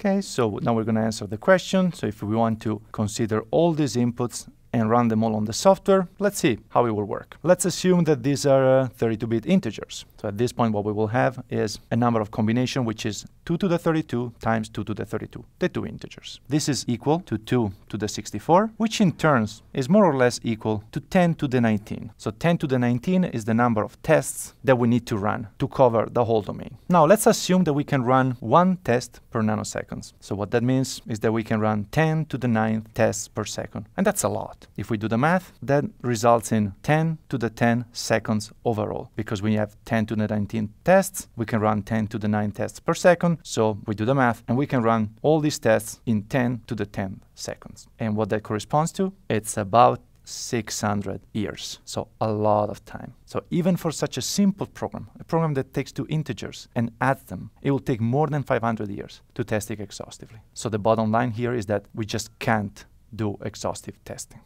Okay, so now we're going to answer the question. So if we want to consider all these inputs and run them all on the software, let's see how it will work. Let's assume that these are 32-bit uh, integers. So at this point, what we will have is a number of combination, which is 2 to the 32 times 2 to the 32, the two integers. This is equal to 2 to the 64, which in turns is more or less equal to 10 to the 19. So 10 to the 19 is the number of tests that we need to run to cover the whole domain. Now let's assume that we can run one test per nanoseconds. So what that means is that we can run 10 to the 9 tests per second. And that's a lot. If we do the math, that results in 10 to the 10 seconds overall. Because we have 10 to the 19 tests, we can run 10 to the 9 tests per second. So we do the math and we can run all these tests in 10 to the 10 seconds. And what that corresponds to, it's about 600 years. So a lot of time. So even for such a simple program, a program that takes two integers and adds them, it will take more than 500 years to test it exhaustively. So the bottom line here is that we just can't do exhaustive testing.